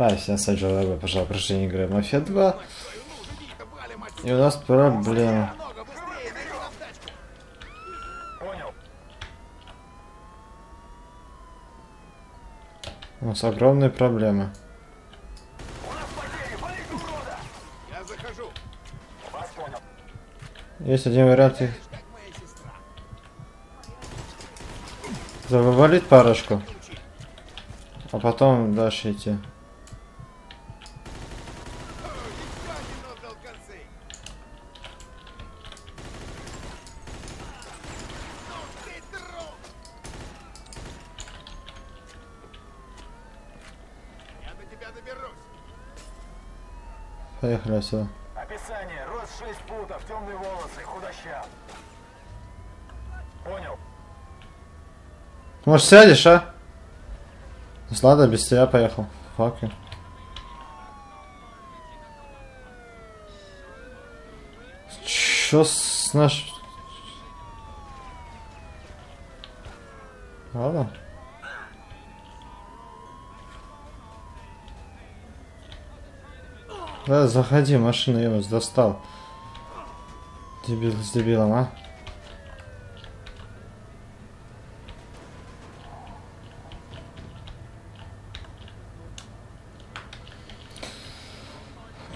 Хай, всем саджал лабы, пожалуй, прощение игры Мафия 2. И у нас проблема. У нас огромные проблемы. Есть один вариант их завалить парочку, а потом дальше идти. Отсюда. Описание. Рост 6 футов, темные волосы, худощав. Понял. Может сядешь, а? Ну ладно, без тебя поехал. Фак. you. Чё с наш... Ладно. Да, заходи, машина его достал. Дебил с дебилом, а?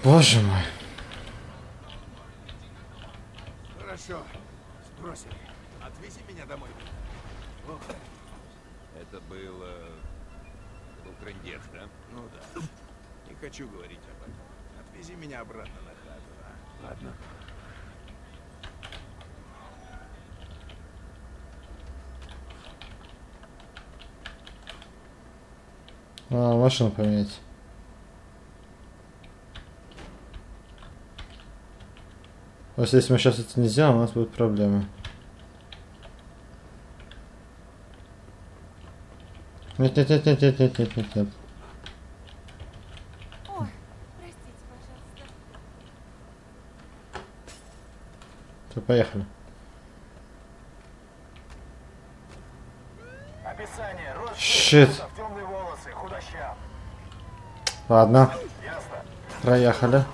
Боже мой. Хорошо. Сбросили. Отвези меня домой. Ох, Это был... э, был трындец, да? ну да. Не хочу говорить об этом. Отвези меня обратно на хату. а? Ладно. А, машину поменять. Вот если мы сейчас это не сделаем, у нас будут проблемы. Нет, нет, нет, нет, нет, нет, нет, нет, нет. Пожалуйста. Все, поехали. Описание. Рост 6 Щит. футов, темные волосы, худощав. Ладно, проехали.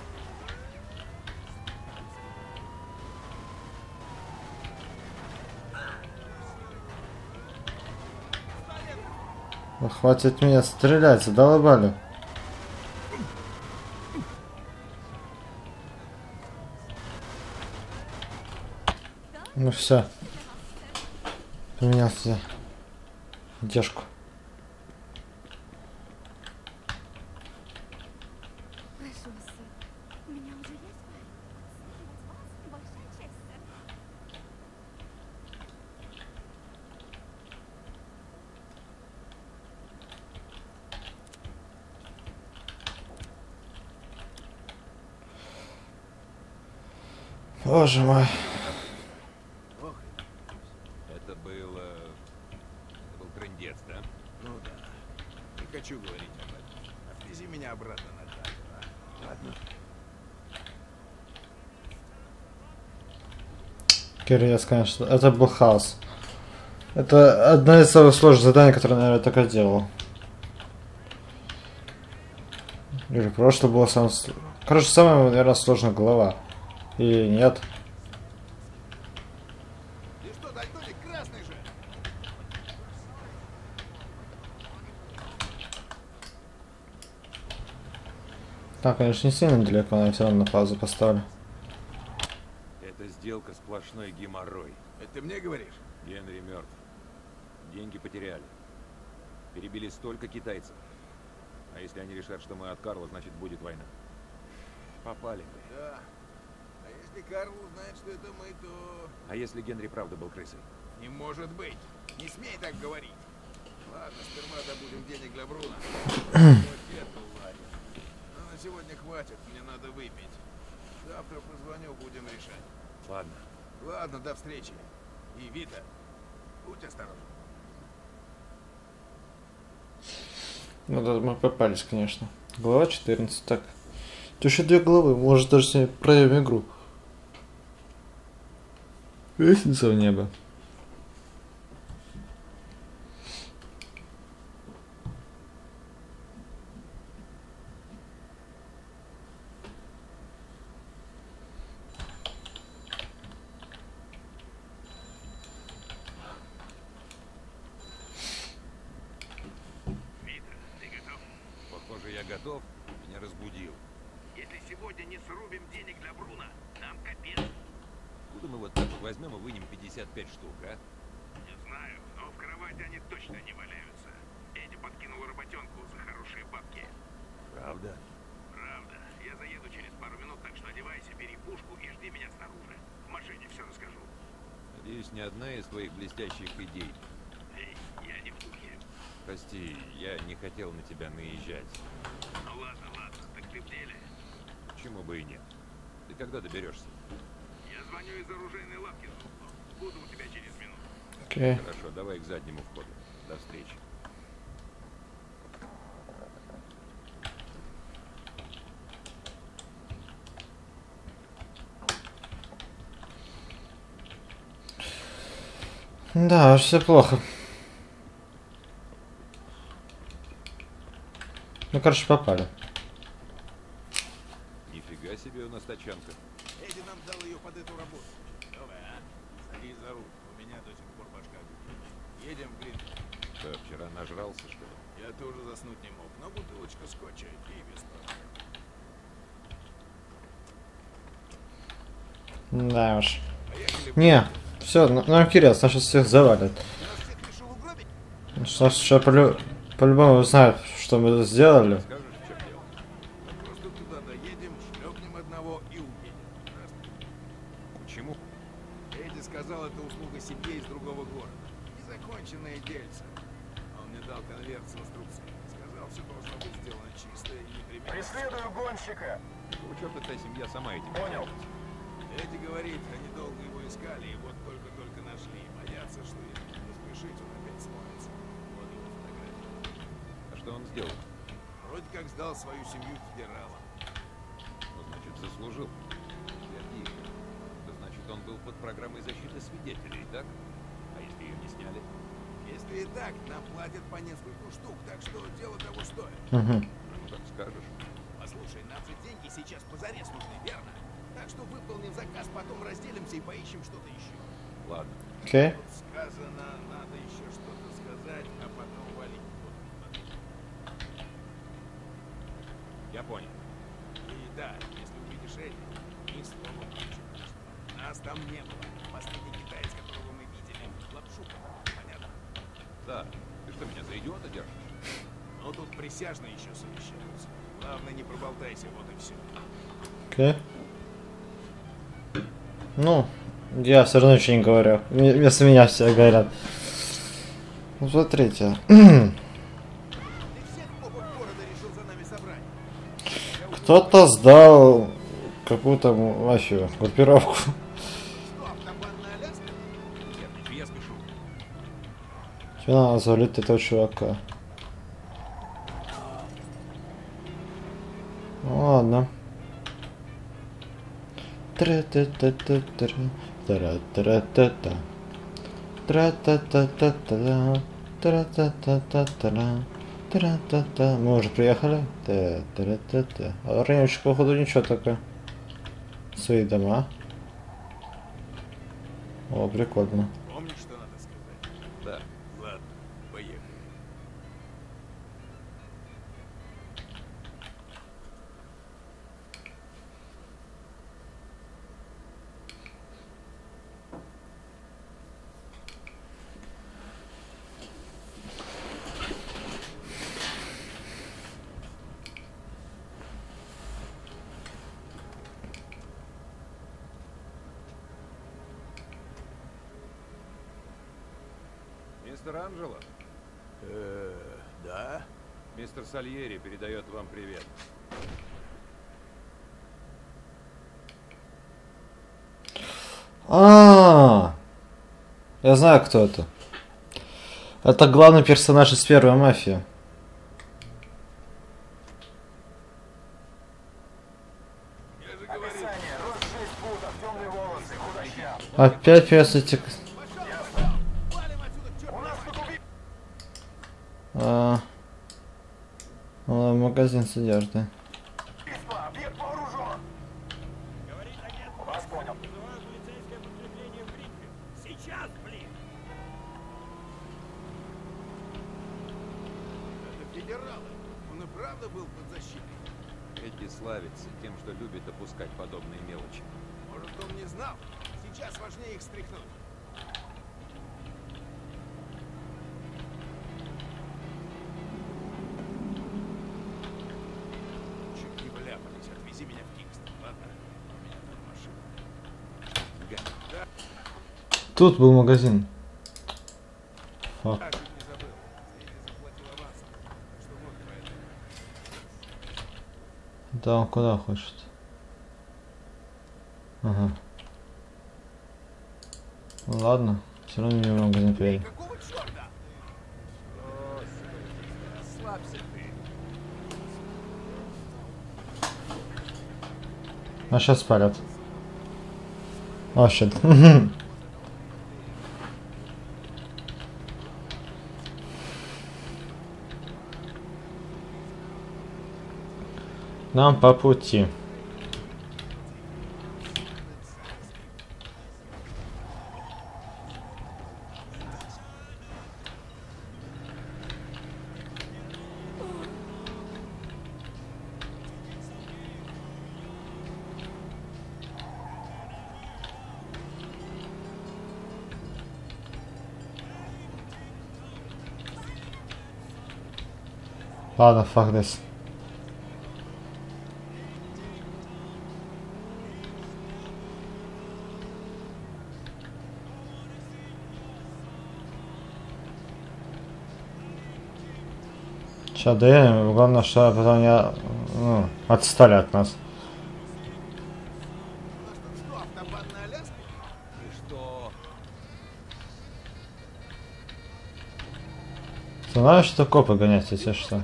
Хватит меня стрелять, задолбали. Ну все. Поменялся. Держку. Прошу вас, сэр. У меня уже есть парень. Слушать вас большая честь, сэр. Боже мой. Это был... э, это был трындец, да? Ну да. Не хочу говорить об этом. Отвези меня обратно на хату. а? Ладно. Кирилл, конечно, это был хаос. Это одно из самых сложных заданий, которые, наверное, только делал. Или прошлое было самое... Короче, самая, наверное, сложная голова. И нет. Ты что, дальтоник красный же? Так, конечно, не сильно далеко, но я все равно на паузу поставлю. Эта сделка сплошной геморрой. Это ты мне говоришь? Генри мертв. Деньги потеряли. Перебили столько китайцев. А если они решат, что мы от Карла, значит будет война. Попали. Да. А если Карл узнает, что это мы, то... А если Генри правда был крысой? Не может быть. Не смей так говорить. Ладно, сперва добудем денег для Бруна. Но на сегодня хватит, мне надо выпить. Завтра позвоню, будем решать. Ладно. Ладно, до встречи. И Вита, будь осторожен. Ну да, мы попались, конечно. Глава 14, так. Тут еще две главы, может даже сегодня проявим игру. Лестница в небо. я готов, меня разбудил. Если сегодня не срубим денег для Бруна, нам капец. Куда мы вот так вот возьмем и вынем 55 штук, а? Не знаю, но в кровати они точно не валяются. Эдди подкинул работенку за хорошие бабки. Правда? Правда. Я заеду через пару минут, так что одевайся, бери пушку и жди меня снаружи. В машине все расскажу. Надеюсь, ни одна из твоих блестящих идей. Эй, я не в духе. Прости, я не хотел на тебя наезжать. Ну ладно, ладно, так ты в деле. Почему бы и нет? Ты когда доберешься? Я звоню из оружейной лавки за углом. Буду у тебя через минуту. Окей. Хорошо, давай к заднему входу. До встречи. Да, все плохо. Ну, короче, попали. Нифига себе у нас тачанка. Эдди нам дал ее под эту работу. Давай, а? Садись за руль. У меня до сих пор башка гудит. Едем в Грин. Что, вчера нажрался, что ли? Я тоже заснуть не мог, но бутылочка скотча и без проблем. Да уж. Поехали. Не, все, нам интересно, сейчас всех завалят. Нас всех решил угробить? Сейчас, сейчас полю- по-любому знают, что мы сделали. Скажешь, в чем дело? Просто туда доедем, шлепнем одного и уедем. Раз. Почему? Эдди сказал, это услуга семье из другого города. Незаконченное дельце. Он мне дал конверт с инструкцией. Сказал, все должно быть сделано чисто и непременно. Преследую гонщика. У черта та семья сама этим Понял. Эдди говорит, они долго его искали и вот только-только нашли. Боятся, что если не поспешить, он опять смоется. Вот его фотография. А что он сделал? Вроде как сдал свою семью федералам. Ну, значит, заслужил. Это значит, он был под программой защиты свидетелей, так? А если ее не сняли? Если и так, нам платят по нескольку штук, так что дело того стоит. Угу. Ну, так скажешь. Послушай, нам же деньги сейчас позарез нужны, верно? Так что выполним заказ, потом разделимся и поищем что-то еще. Ладно. Окей. Тут сказано, надо еще что-то сказать, а потом Я понял. И да, если увидишь Эдди, ни слова больше. Нас там не было. Последний китаец, которого мы видели, лапшу. Понятно? Да. Ты что, меня за идиота держишь? Но тут присяжные еще совещаются. Главное, не проболтайся, вот и все. Окей. Ну, я все равно ничего не говорю. Вместо меня все говорят. Ну, смотрите. Кто-то сдал какую-то мафию, группировку. Тебе надо завалить этого чувака. Ну ладно. Тра-та-та-та-тра, тра-тра-та-та. Тра-та-та-та-та, тра-та-та-та-тра, тра-та-та. Мы уже приехали? Та-та-та-та. А раньше, походу, ничего такое. Свои дома. О, прикольно. Помнишь, что надо сказать? Да. Ладно, поехали. Мистер Анджело, Э, да? мистер Сальери передает вам привет. А, я знаю, кто это. Это главный персонаж из первой мафии. Я же говорил. С одеждой. Испа, объект вооружен. Вас понял. Это федералы. Он и правда был под защитой? Эдди славится тем, что любит опускать подобные мелочи. Может, он не знал? Сейчас важнее их стряхнуть. Чуть не вляпались. Отвези меня в Кингстон, ладно? У меня там машина. Гад. Да, Тут был магазин. Фак. Да, он куда хочет? Ага. Ну Ладно, все равно не в магазин поедем. А сейчас спалят. О, щит. Нам по пути. Ладно, fuck this. Сейчас доедем, главное, что потом не ну, отстали от нас. Ты знаешь, что копы гонять, если? Что?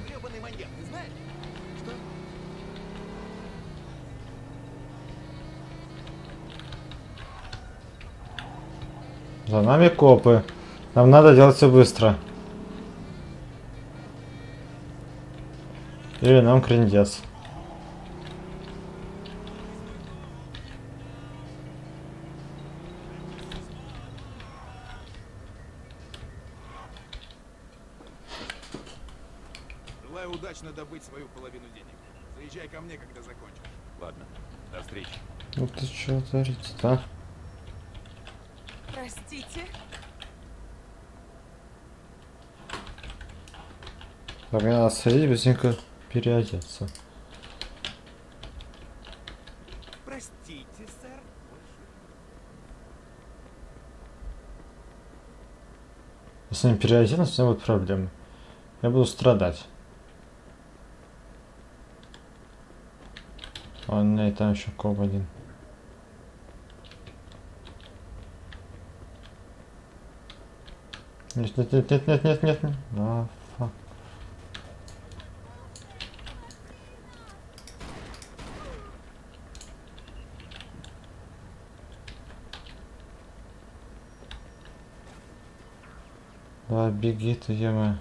За нами копы. Нам надо делать все быстро. Или нам крендец. Желаю удачно добыть свою половину денег. Заезжай ко мне, когда закончишь. Ладно, до встречи. Ну ты что творится-то, а? Простите. Так, мне надо сходить, быстренько переодеться. Простите, сэр. Если не переоденусь, у меня будут проблемы. Я буду страдать. А, не, там еще коп один. Нет, нет, нет, нет, нет, нет, нет. нет. А, фак. Да, беги ты, ё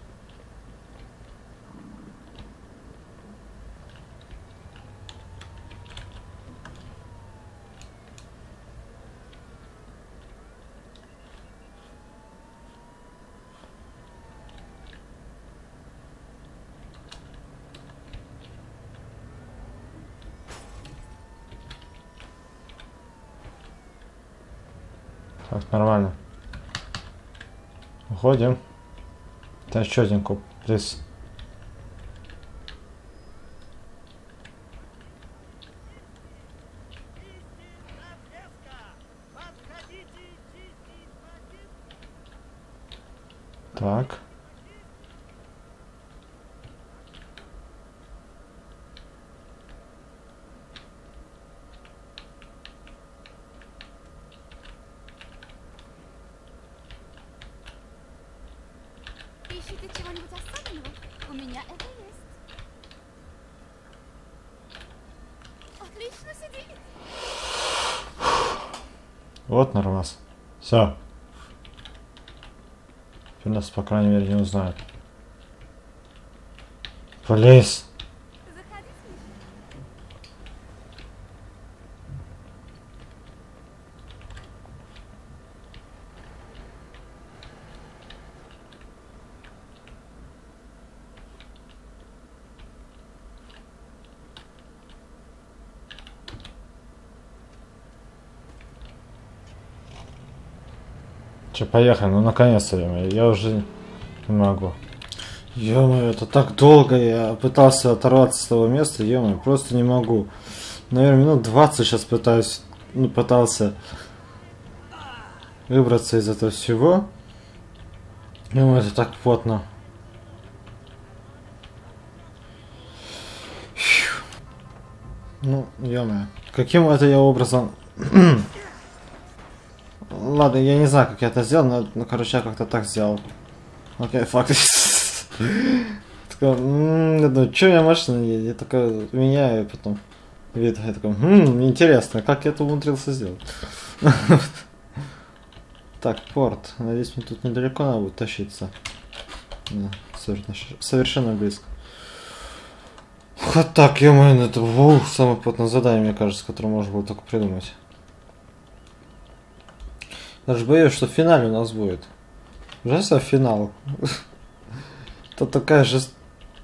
Так, нормально. Уходим. Там еще один коп. Плиз. Так. Ищите чего-нибудь особенного? У меня это есть. Отлично сидит. Вот нормас. Все. Теперь нас, по крайней мере, не узнают. Плиз. Заходите. Че, поехали, ну наконец-то, я уже не могу. ё это так долго, я пытался оторваться с того места, ё просто не могу. Наверное, минут 20 сейчас пытаюсь, ну, пытался выбраться из этого всего. ё это так плотно. Ну, ё Каким это я образом... Ладно, я не знаю, как я это сделал, но, ну, короче, я как-то так сделал. Окей, факт. Такой, ну, что я машина едет? Я такой меняю потом вид. Я такой, хм, интересно, как я это умудрился сделать? Так, порт. Надеюсь, мне тут недалеко надо будет тащиться. Совершенно, близко. Вот так, ё ну это самое плотное задание, мне кажется, которое можно было только придумать. Даже боюсь, что в финале у нас будет. Ужасно финал. Это такая жесть...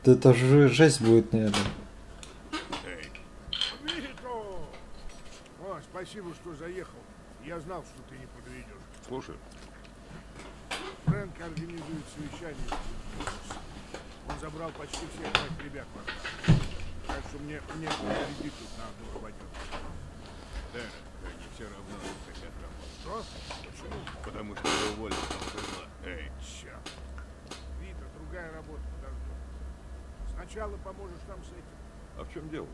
Это же жесть будет, наверное. О, спасибо, что заехал. Я знал, что ты не подведешь. Слушай. Фрэнк организует совещание. Он забрал почти всех моих ребят. Так что мне некуда рядить тут на одну работенку. Да, они все равно хотят Что? Почему? Потому что с того Эй, черт. Вита, другая работа подождет. Сначала поможешь нам с этим. А в чем дело?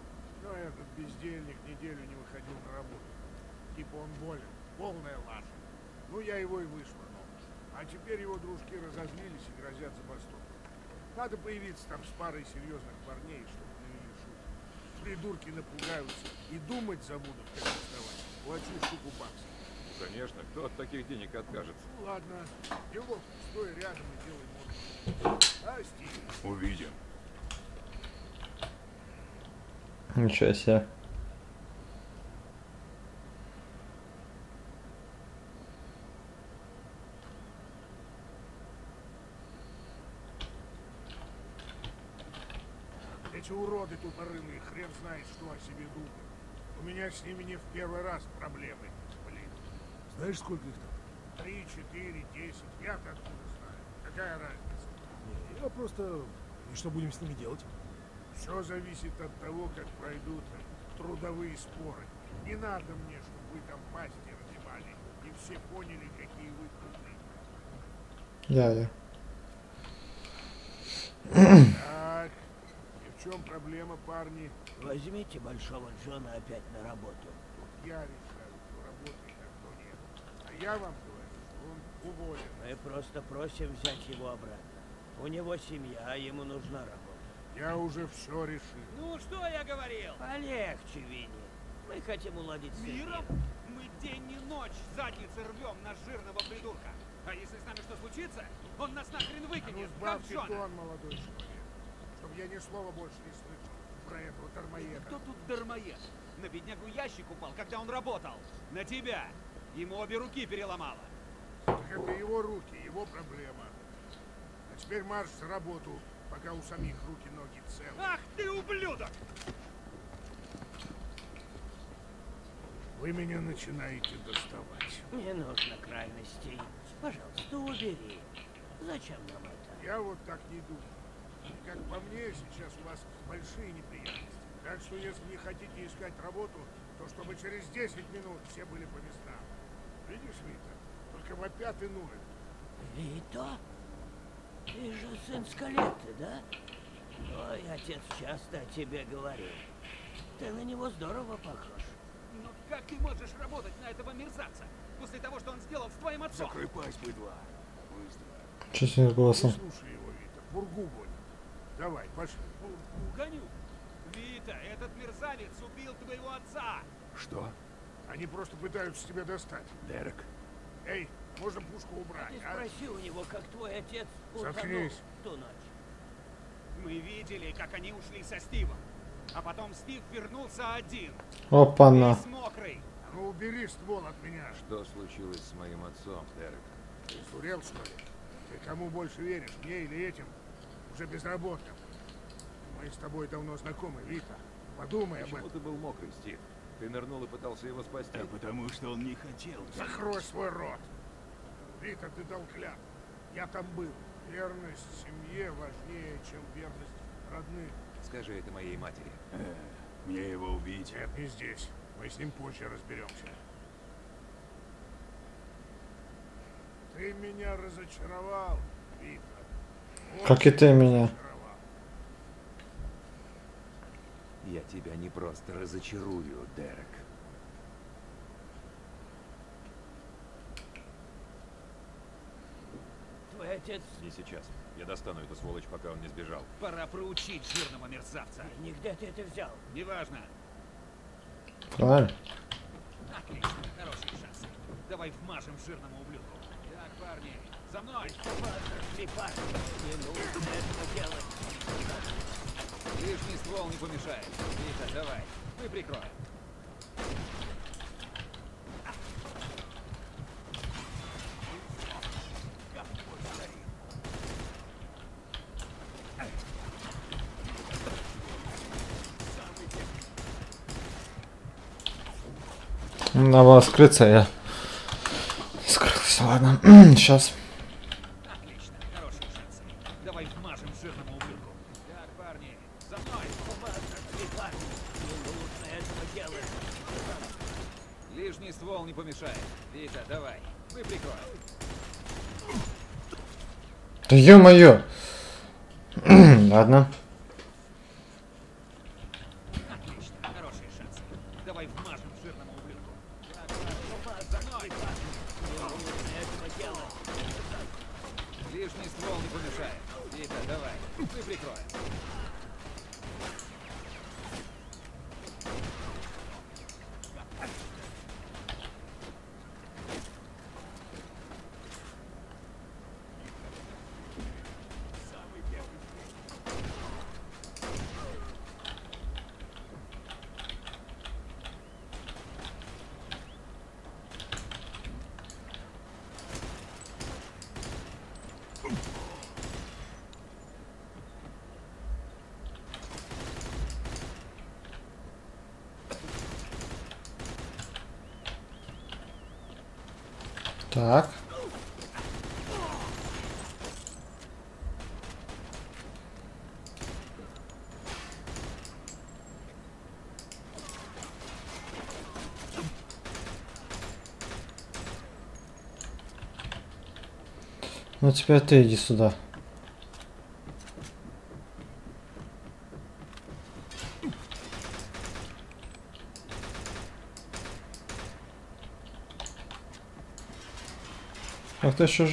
Ну, этот бездельник неделю не выходил на работу. Типа он болен. Полная лажа. Ну, я его и вышвырнул. А теперь его дружки разозлились и грозят забастовкой. Надо появиться там с парой серьезных парней, чтобы навели шум. Придурки напугаются и думать забудут, как вставать. Плачу штуку баксов. Конечно, кто от таких денег откажется? Ну, ладно, делов, стой рядом и делай морду. А, Стив? Увидим. Ничего себе. Эти уроды тупорылые, хрен знает, что о себе думают. У меня с ними не в первый раз проблемы. Знаешь, сколько их там? Три, четыре, десять. Я-то откуда знаю. Какая разница? Не, я просто... И что будем с ними делать? Все зависит от того, как пройдут трудовые споры. Не надо мне, чтобы вы там пасти разевали. И все поняли, какие вы крутые. Я, я. Так, и в чем проблема, парни? Возьмите Большого Джона опять на работу. Я решаю, кто работает, а кто нет. А я вам говорю, что он уволен. Мы просто просим взять его обратно. У него семья, а ему нужна работа. Я уже все решил. Ну, что я говорил? Полегче, Винни. Мы хотим уладить с Миром? Мы день и ночь задницы рвем на жирного придурка. А если с нами что случится, он нас нахрен А ну выкинет, как сбавьте Джона. тон, молодой человек. Чтобы я ни слова больше не слышал про этого дармоеда. Кто тут дармоед? На беднягу ящик упал, когда он работал. На тебя. Ему обе руки переломало. Так это его руки, его проблема. А теперь марш за работу, пока у самих руки-ноги целы. Ах ты ублюдок! Вы меня начинаете доставать. Не нужно крайностей. Пожалуйста, убери. Зачем нам это? Я вот так не думаю. Как по мне, сейчас у вас большие неприятности. Так что, если не хотите искать работу, то чтобы через 10 минут все были по местам. Видишь, Вита? Только вопят и ноют. Вито? Ты же сын Скалетты, да? Ой, отец часто о тебе говорил. Ты на него здорово похож. Но как ты можешь работать на этого мерзавца? После того, что он сделал с твоим отцом? Закрой пасть, быдла. Быстро. Что с ним голосом? слушай его, Вита. Бургу гонит. Давай, пошли. Угоню. Вита, этот мерзавец убил твоего отца. Что? Они просто пытаются тебя достать. Дерек. Эй, можно пушку убрать, Ты а? спроси у него, как твой отец утонул Заткнись. в ту ночь. Мы видели, как они ушли со Стивом. А потом Стив вернулся один. Опа-на. Мокрый. Ну убери ствол от меня. Что случилось с моим отцом, Дерек? Ты сурел, что ли? Ты кому больше веришь, мне или этим? Уже безработным. Мы с тобой давно знакомы, Вита. Подумай об Почему этом. ты был мокрый, Стив? Ты нырнул и пытался его спасти. Да потому что он не хотел. Закрой свой рот. Вита, ты дал клятву. Я там был. Верность семье важнее, чем верность родным. Скажи это моей матери. Мне его убить. Нет, не здесь. Мы с ним позже разберемся. Ты меня разочаровал, Вита. Как и ты меня. разочаровал. Я тебя не просто разочарую, Дерек. Твой отец Не сейчас. Я достану эту сволочь, пока он не сбежал. Пора проучить жирного мерзавца. нигде ты это взял. Неважно. Правильно? Отлично, хорошие шансы. Давай вмажем жирному ублюдку. Так, парни, за мной! Пошли, парни. Не нужно этого делать. Лишний ствол не помешает. Вита, давай, мы прикроем. Надо было скрыться, я скрылся, ладно. Сейчас. Отлично, хорошие шансы. Давай вмажем жирному ублюдку. Так, парни, за мной! Пошли, парни. Не нужно этого делать. Лишний ствол не помешает. Вита, давай, мы прикроем. Да ё-моё! Ладно. Отлично, хорошие шансы. Давай вмажем жирному ублюдку. Так, парни, за мной! Не нужно этого делать. Лишний ствол не помешает. Вита, давай, мы прикроем. Так. Ну теперь ты иди сюда. Ах ты еще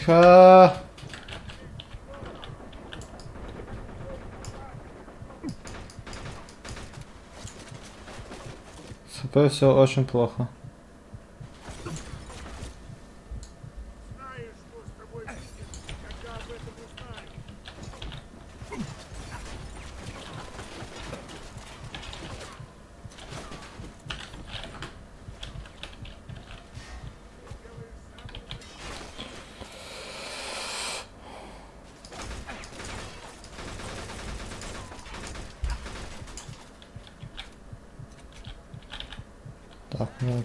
Тихо. ХП все очень плохо. Знаешь, что с тобой будет, когда об этом узнаешь. Так, ну,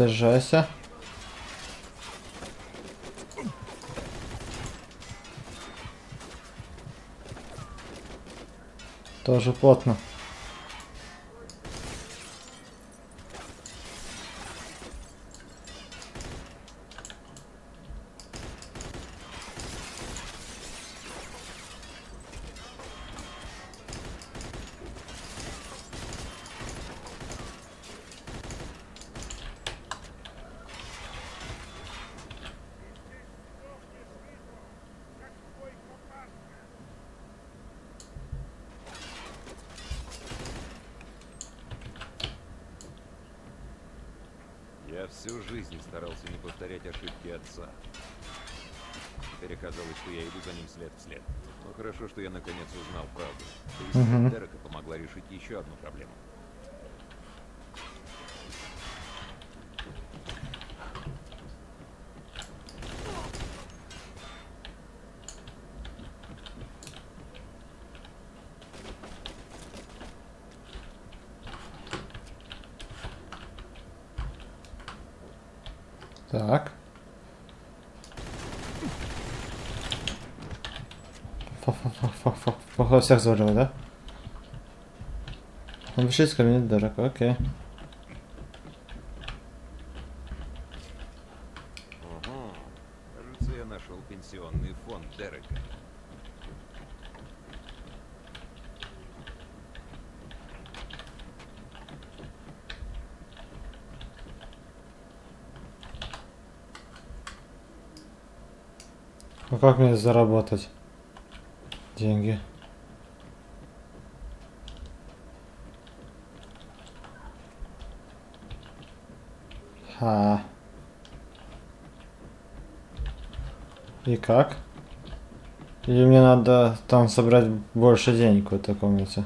перезаряжайся. Тоже плотно. Наконец узнал правду. Смерть Дерека помогла решить еще одну проблему. Так. Походу всех завалило, да? Напишите кабинет дорог, окей. Ого. Кажется, я нашел пенсионный фонд Дерека. А как мне заработать деньги? Ха. И как? Или мне надо там собрать больше денег в этой комнате?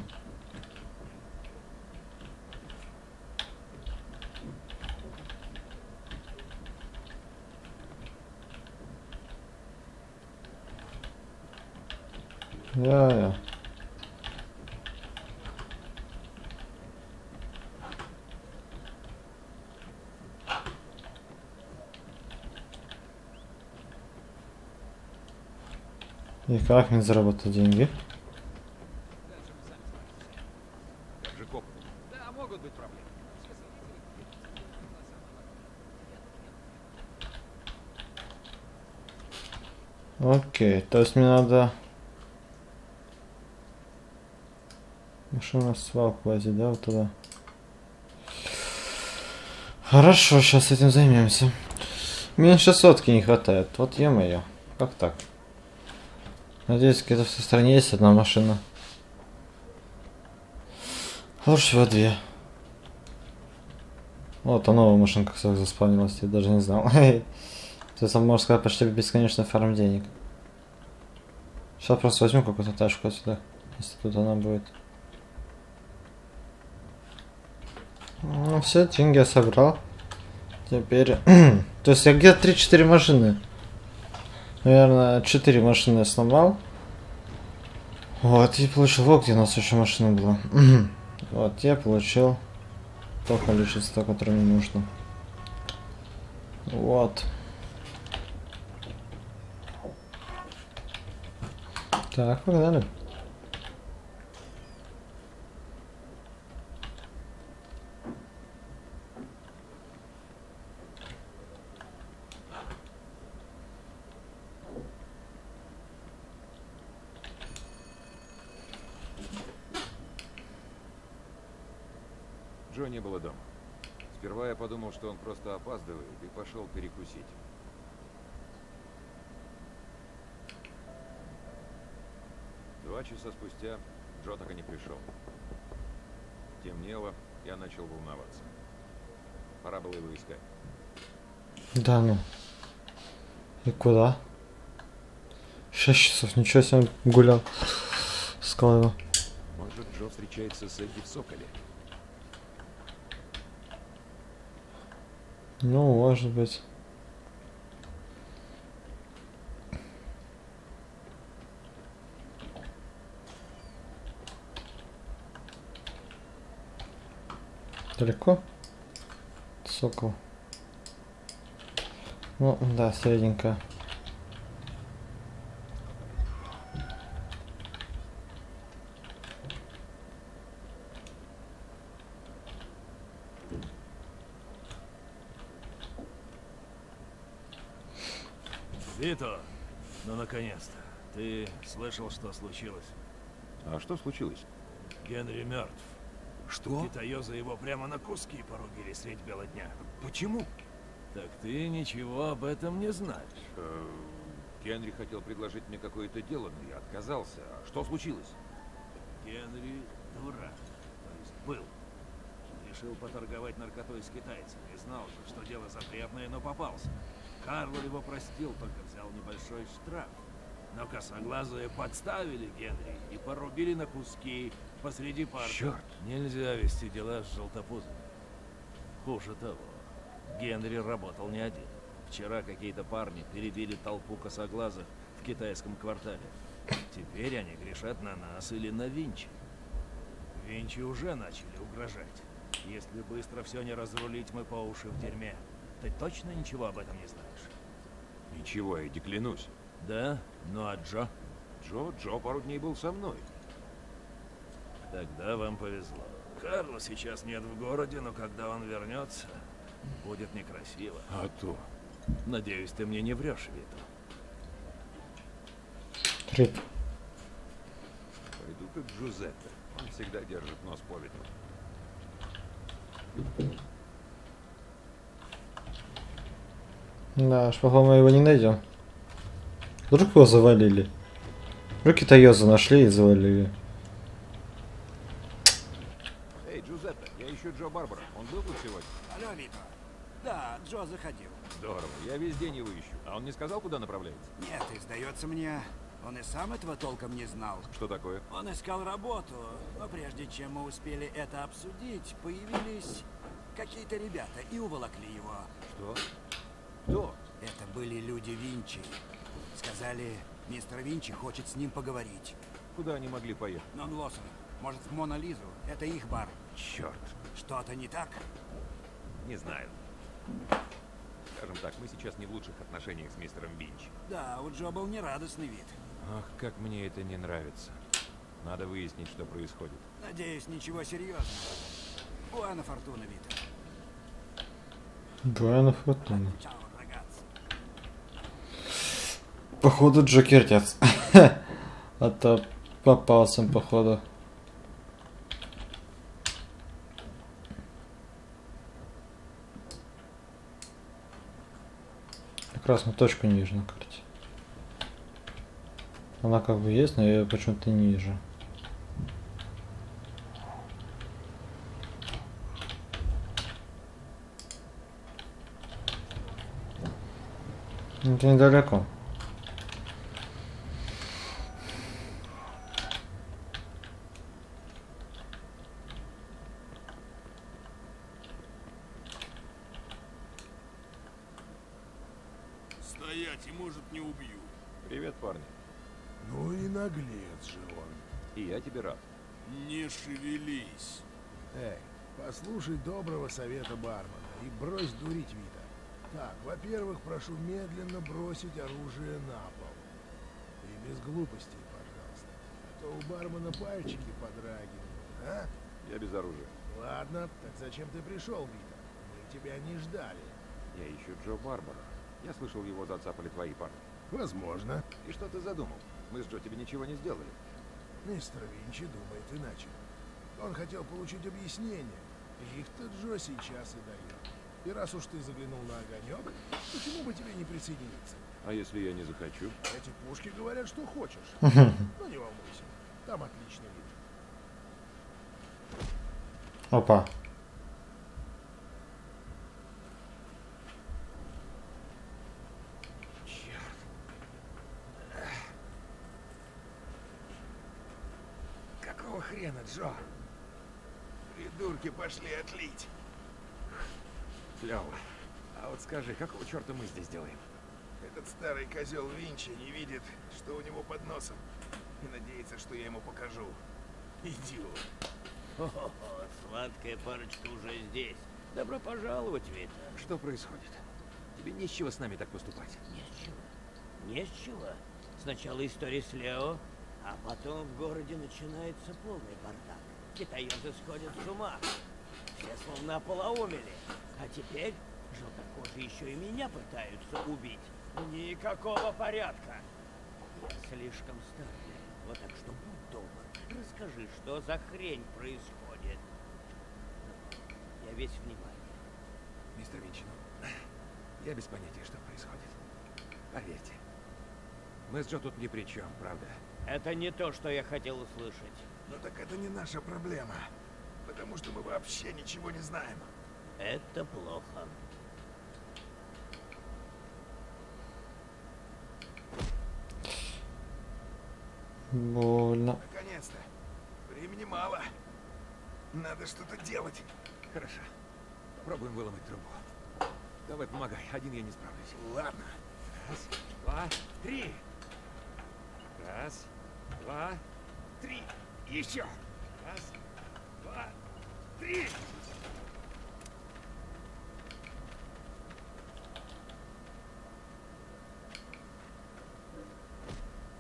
И как мне заработать деньги? Окей, то есть мне надо машину свалку возить, да, вот туда. Хорошо, сейчас этим займемся. Меньше сотки не хватает. Вот е-мое. Как так? Надеюсь, где-то в стране есть одна машина. Лучше всего две. Вот, а новая машинка, кстати, заспавнилась, я даже не знал. То есть, можно сказать, почти бесконечный фарм денег. Сейчас просто возьму какую-то тачку отсюда, если тут она будет. Ну, все, деньги я собрал. Теперь... То есть, я где-то 3-4 машины. Наверное, 4 машины я сломал. Вот, и получил... Вот где у нас еще машина была. вот, я получил то количество, которое мне нужно. Вот. Так, погнали. Джо не было дома. Сперва я подумал, что он просто опаздывает, и пошел перекусить. Два часа спустя Джо так и не пришел. Темнело, я начал волноваться. Пора было его искать. Да ну. И куда? Шесть часов, ничего себе гулял. Сказал его. Может, Джо встречается с Эдди в Соколе? Ну, может быть. Далеко? Сокол. Ну, да, средненько. Вито, ну наконец-то. Ты слышал, что случилось? А что случилось? Генри мертв. Что? Китаёзы его прямо на куски порубили средь бела дня. Почему? Так ты ничего об этом не знаешь. Э, Генри хотел предложить мне какое-то дело, но я отказался. А что случилось? Генри дурак. То есть был. решил поторговать наркотой с китайцами. Знал же, что дело запретное, но попался. Карло его простил, только взял небольшой штраф. Но косоглазые подставили Генри и порубили на куски посреди парка. Черт! Нельзя вести дела с желтопузами. Хуже того, Генри работал не один. Вчера какие-то парни перебили толпу косоглазых в китайском квартале. Теперь они грешат на нас или на Винчи. Винчи уже начали угрожать. Если быстро все не разрулить, мы по уши в дерьме. Ты точно ничего об этом не знаешь? Ничего, Эдди, клянусь. Да? Ну а Джо? Джо, Джо пару дней был со мной. Тогда вам повезло. Карла сейчас нет в городе, но когда он вернется, будет некрасиво. А то. Надеюсь, ты мне не врешь, Вито. Рип. Пойду как Джузеппе. Он всегда держит нос по ветру. Да, аж по-моему его не найдем. Вдруг его завалили. Вдруг китаёза нашли и завалили. Эй, Джузеппе, я ищу Джо Барбара. Он был тут сегодня? Алло, Вито. Да, Джо заходил. Здорово. Я весь день его ищу. А он не сказал, куда направляется? Нет, и сдается мне, он и сам этого толком не знал. Что такое? Он искал работу, но прежде чем мы успели это обсудить, появились какие-то ребята и уволокли его. Что? Кто? Это были люди Винчи. Сказали, мистер Винчи хочет с ним поговорить. Куда они могли поехать? Нон Лосон, может, в Мона Лизу? Это их бар. Черт. Что-то не так? Не знаю. Скажем так, мы сейчас не в лучших отношениях с мистером Винч. Да, у Джо был нерадостный вид. Ах, как мне это не нравится. Надо выяснить, что происходит. Надеюсь, ничего серьезного. Буана Фортуна, Вито. Буэна фортуна. Чао, Походу Джокертец. а то попался он, походу. Красную точку не вижу на карте. Она как бы есть, но я ее почему-то не вижу. Это недалеко. Стоять и, может, не убью. Привет, парни. Ну и наглец же он. И я тебе рад. Не шевелись. Эй, послушай доброго совета бармена и брось дурить Вита. Так, во-первых, прошу медленно бросить оружие на пол. И без глупостей, пожалуйста. А то у бармена пальчики подрагивают, а? Я без оружия. Ладно, так зачем ты пришел, Вита? Мы тебя не ждали. Я ищу Джо Барбара. Я слышал, его зацапали твои парни. Возможно. И что ты задумал? Мы с Джо тебе ничего не сделали. Мистер Винчи думает иначе. Он хотел получить объяснение. Их-то Джо сейчас и дает. И раз уж ты заглянул на огонек, почему бы тебе не присоединиться? А если я не захочу? Эти пушки говорят, что хочешь. Но не волнуйся. Там отличный вид. Опа. Какого хрена, Джо? Придурки пошли отлить. Клево. А вот скажи, какого черта мы здесь делаем? Этот старый козел Винчи не видит, что у него под носом. И надеется, что я ему покажу. Идиот. О, сладкая парочка уже здесь. Добро пожаловать, Вита. Что происходит? Тебе не с чего с нами так поступать. Не с чего. Не с чего. Сначала история с Лео, а потом в городе начинается полный бардак. Китаёзы сходят с ума. Все словно ополоумели. А теперь желтокожие еще и меня пытаются убить. Никакого порядка. Я слишком стар для этого, так что будь добр. Расскажи, что за хрень происходит. Я весь внимание. Мистер Винч, ну, я без понятия, что происходит. Поверьте. Мы с Джо тут ни при чем, правда? Это не то, что я хотел услышать. Ну так это не наша проблема. Потому что мы вообще ничего не знаем. Это плохо. Больно. Наконец-то. Времени мало. Надо что-то делать. Хорошо. Попробуем выломать трубу. Давай, помогай. Один я не справлюсь. Ладно. Раз, два, три. Раз, два, три. Еще. Раз, два, три.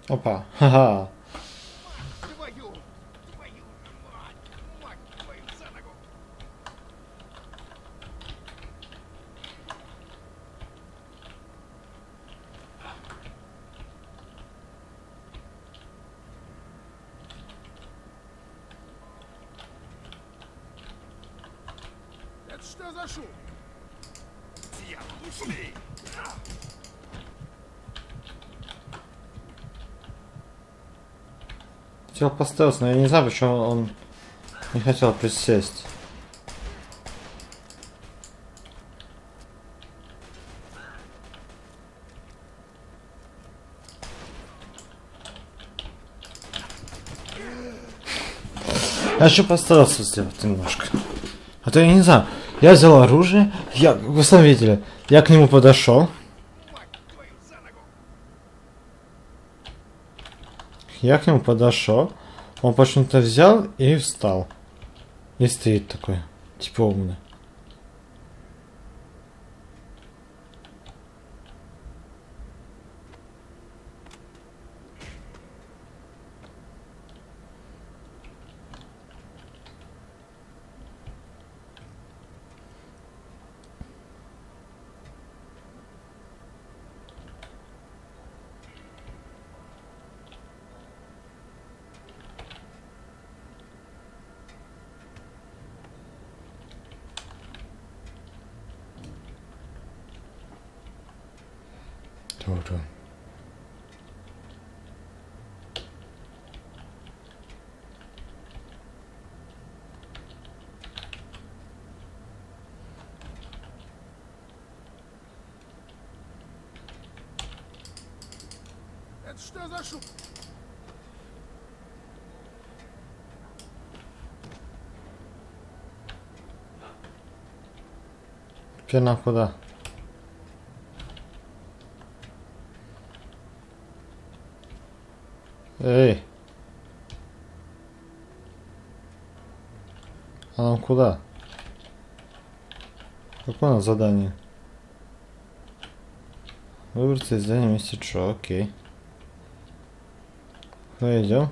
Опа. Ха-ха. Твою! Твою же мать! Мать твою за ногу! Это за шум? Хотел поставить, но я не знаю, почему он не хотел присесть. Я еще постарался сделать немножко. А то я не знаю. Я взял оружие, я, вы сами видели, я к нему подошел. Я к нему подошел, он почему-то взял и встал. И стоит такой, типа умный. Тоже. Это что за шум? Теперь нам куда? Эй! А нам куда? Какое у нас задание? Выбраться из здания вместе Джо, окей. Идем?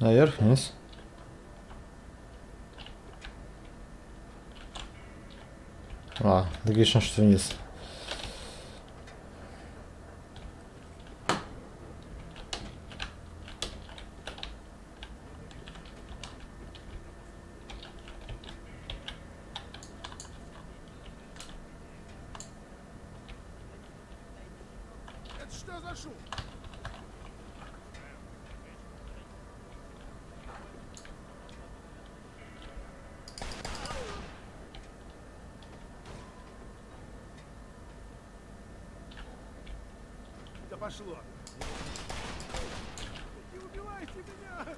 Наверх, вниз. А, логично, что вниз. Это что за шум? Да пошло. Не убивайте меня!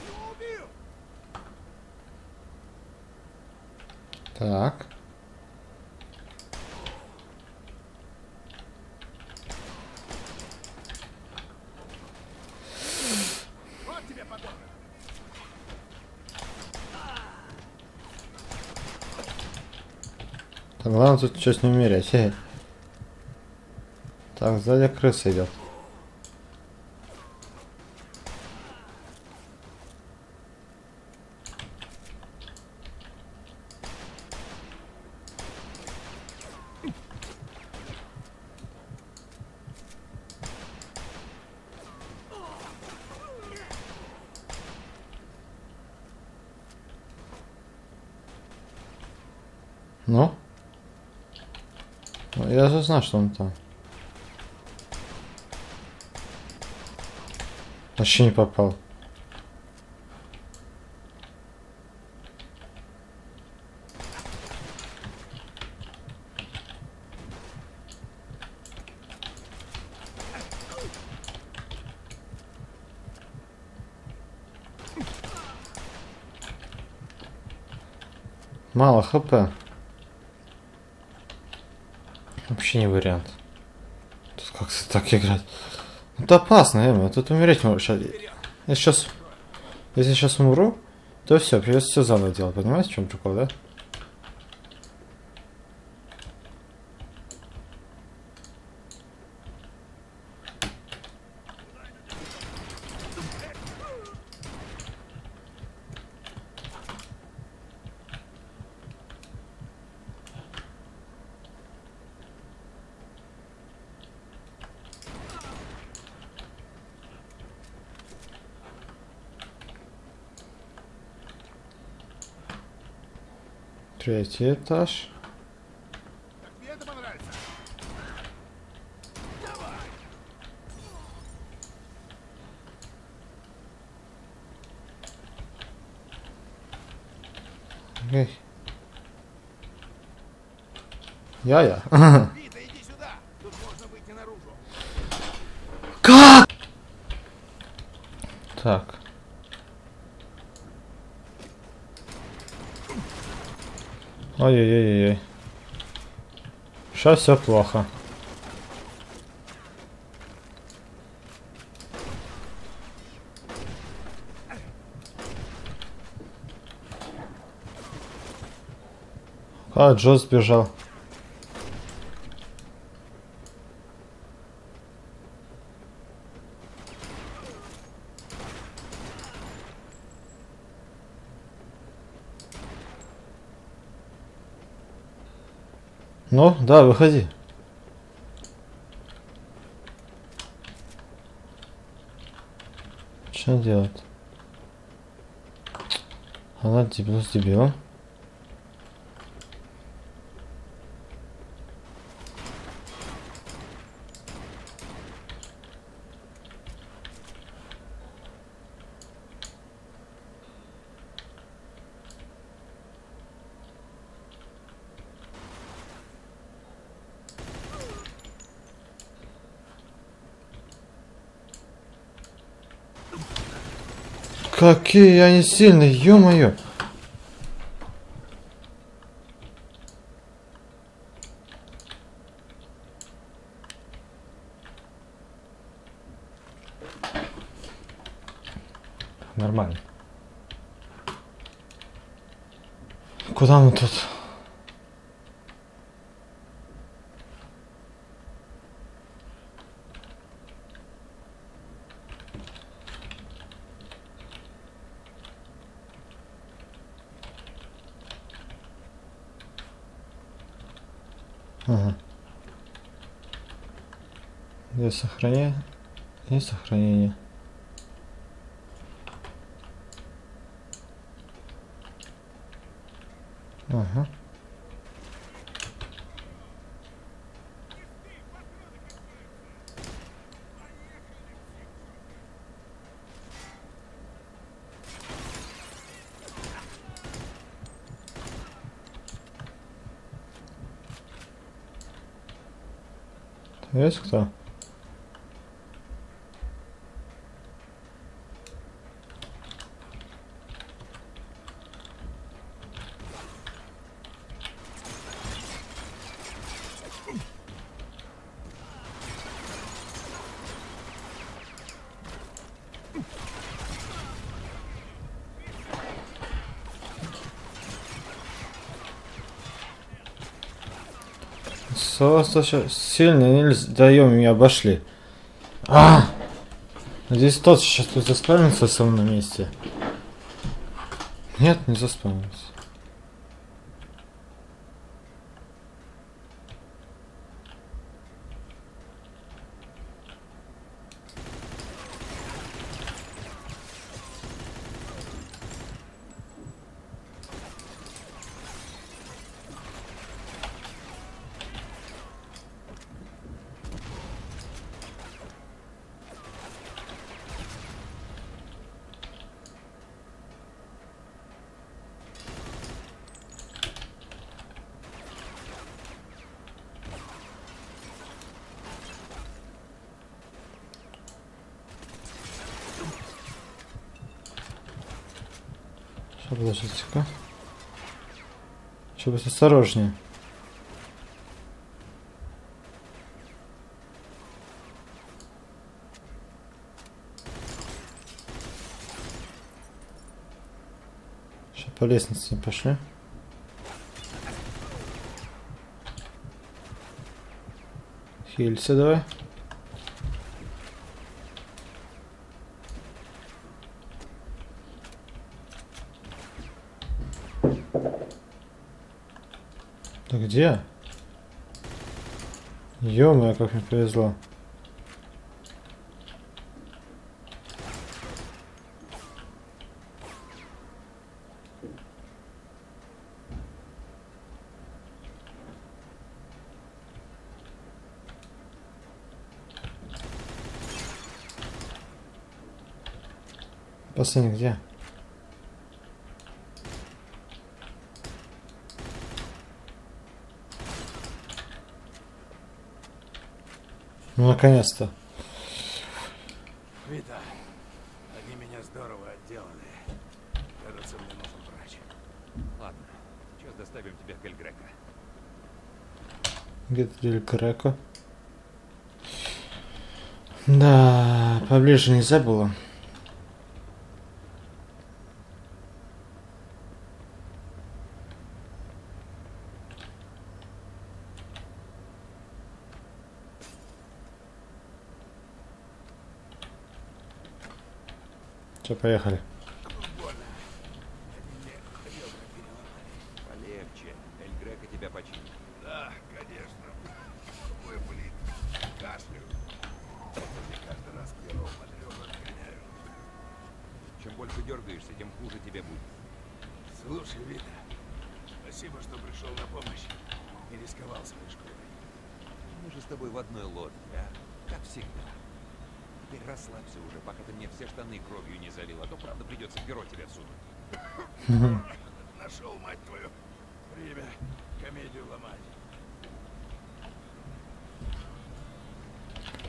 Не убил! Так. Вот тебе подобное. Так, главное тут что с ним мерять. Так, сзади крыса идет. Ну? Ну, Я же знаю, что он там. Вообще не попал. Мало хп. Вообще не вариант. Тут как-то так играть. Ну, Это опасно, Эмма. Тут умереть можно. Щас- Я сейчас... Если сейчас умру, то все, придется все заново делать. Понимаете, в чем прикол, да? Третий этаж. Мне это понравится. Эй. Я-я. Вита, иди сюда. Тут можно выйти наружу. Как? Так. Ой-ой-ой-ой. Сейчас все плохо. А, Джо сбежал. Ну, да, выходи. Что делать? Она дебил с дебилом. Какие они сильные, ё-моё! Нормально. Куда мы тут? Ага. Где сохранение? Есть сохранение. Ага. Есть кто? Достаточно сильно нельзя. Даем меня обошли. А! Здесь тот сейчас тут заспавнится со мной на месте. Нет, не заспавнится. Подождите-ка. Чтобы быть осторожнее. Сейчас по лестнице пошли. Хилься давай. Да где? Ё-моё, как мне повезло. Последний где? Ну, наконец-то. Вита, они меня здорово отделали. Кажется, мне нужен врач. Ладно, сейчас доставим тебя к Эльгрека. Где-то Дель Греко. Да, поближе нельзя было. Все, поехали. Полегче. Эльгрека тебя починит. Да, конечно. Выпали. Кашляю. Мне каждый раз первого под ребра отгоняю. Чем больше дергаешься, тем хуже тебе будет. Слушай, Вита, спасибо, что пришел на помощь и рисковал своей шкурой. Мы же с тобой в одной лодке, а? Как всегда. Теперь расслабься уже, пока ты мне все штаны кровью не залил, а то правда придется перо тебе всунуть. Нашел, мать твою, время комедию ломать.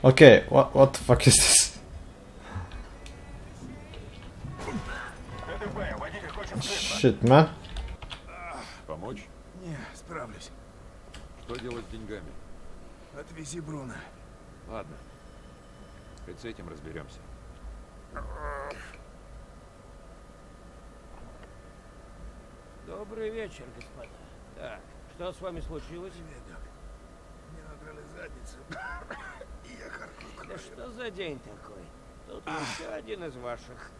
Окей, what, what the fuck is this? Shit, man. Помочь? Не, справлюсь. Что делать с деньгами? Отвези Бруно. С этим разберемся. Добрый вечер, господа. Так, что с вами случилось? Привет, док. Мне надрали задницу. И я харкнул Да что за день такой? Тут еще один из ваших.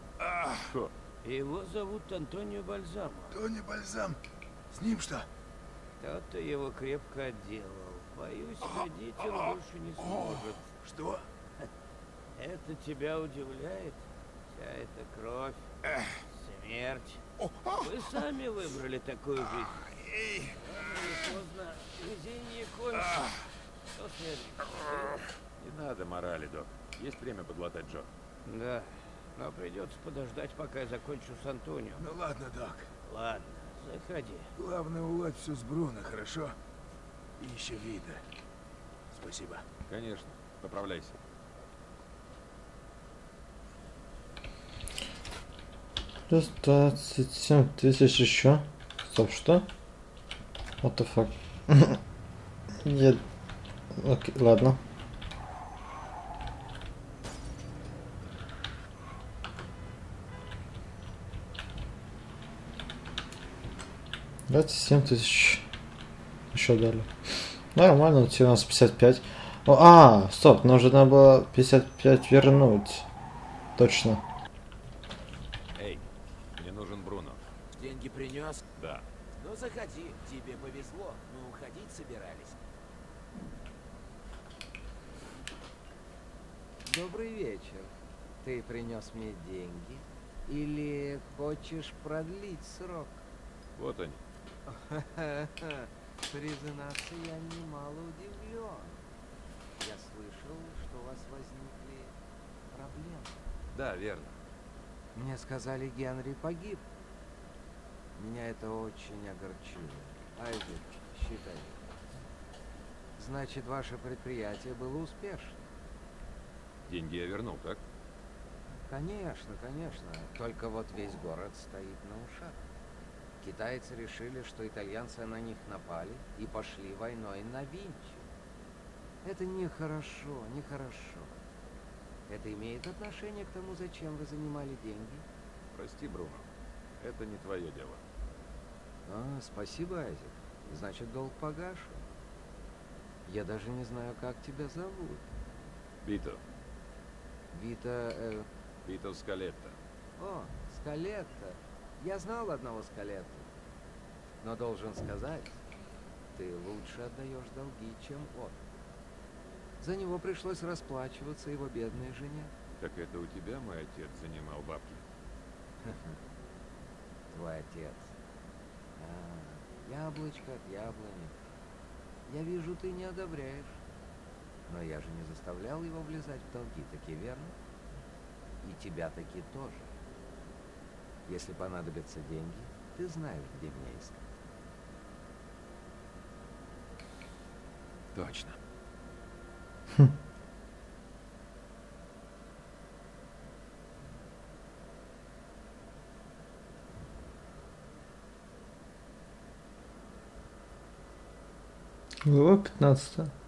Кто? Его зовут Антонио Бальзамо. Тони Бальзам. С ним что? Кто-то его крепко отделал. Боюсь, ходить он больше не сможет. Что? Это тебя удивляет? Вся эта кровь, смерть. Вы сами выбрали такую жизнь. Поздно везение кончится. Что следует? Не надо морали, док. Есть время подлатать Джо. Да, но придется подождать, пока я закончу с Антонио. Ну ладно, док. Ладно, заходи. Главное уладь все с Бруно, хорошо? И еще вида. Спасибо. Конечно. Поправляйся. Плюс 27 тысяч еще. Стоп, что? What the fuck? Нет. Окей, ладно. Двадцать семь тысяч еще дали. Нормально, вот у нас 55. О, а, стоп, нам же надо было 55 вернуть. Точно. Эй, мне нужен Бруно. Деньги принес? Да. Ну заходи, тебе повезло. Мы уходить собирались. Добрый вечер. Ты принес мне деньги? Или хочешь продлить срок? Вот они. Признаться, я немало удивлен. Я слышал, что у вас возникли проблемы. Да, верно. Мне сказали, Генри погиб. Меня это очень огорчило. Айзек, считай. Значит, ваше предприятие было успешно. Деньги я вернул, так? Конечно, конечно. Только вот весь город стоит на ушах. Китайцы решили, что итальянцы на них напали и пошли войной на Винчи. Это нехорошо, нехорошо. Это имеет отношение к тому, зачем вы занимали деньги? Прости, Бруно. Это не твое дело. А, спасибо, Айзек. Значит, долг погашен. Я даже не знаю, как тебя зовут. Вито. Вита... э, Вито Скалетто. О, Скалетто. Я знал одного Скалетто. Но должен сказать, ты лучше отдаешь долги, чем он. За него пришлось расплачиваться его бедной жене. Так это у тебя мой отец занимал бабки? Твой отец. А, яблочко от яблони. Я вижу, ты не одобряешь. Но я же не заставлял его влезать в долги, таки верно? И тебя таки тоже. Если понадобятся деньги, ты знаешь, где меня искать. Точно. Глава 15.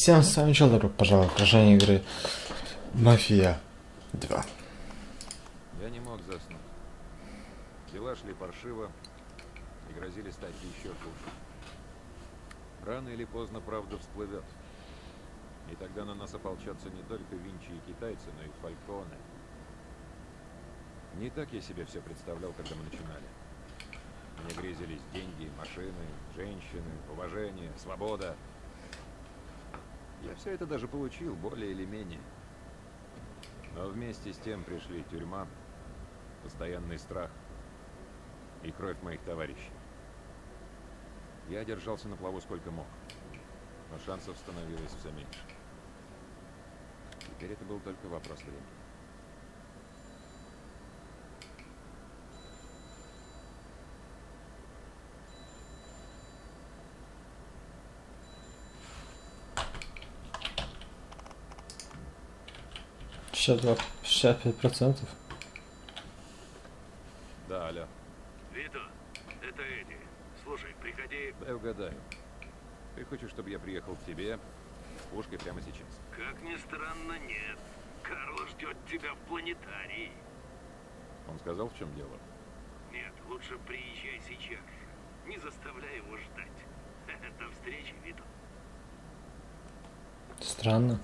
Всем с вами Чел, добро пожаловать в прохождение игры Мафия 2. Я не мог заснуть. Дела шли паршиво и грозили стать еще хуже. Рано или поздно правда всплывет. И тогда на нас ополчатся не только Винчи и китайцы, но и Фальконы. Не так я себе все представлял, когда мы начинали. Мне грезились деньги, машины, женщины, уважение, свобода. Я все это даже получил, более или менее. Но вместе с тем пришли тюрьма, постоянный страх и кровь моих товарищей. Я держался на плаву сколько мог, но шансов становилось все меньше. Теперь это был только вопрос времени. Шестьдесят два, шестьдесят пять процентов. Да, алло. Вито, это Эдди. Слушай, приходи... Дай угадаю. Ты хочешь, чтобы я приехал к тебе с пушкой прямо сейчас? Как ни странно, нет. Карло ждет тебя в планетарии. Он сказал, в чем дело? Нет, лучше приезжай сейчас. Не заставляй его ждать. До встречи, Вито. Странно.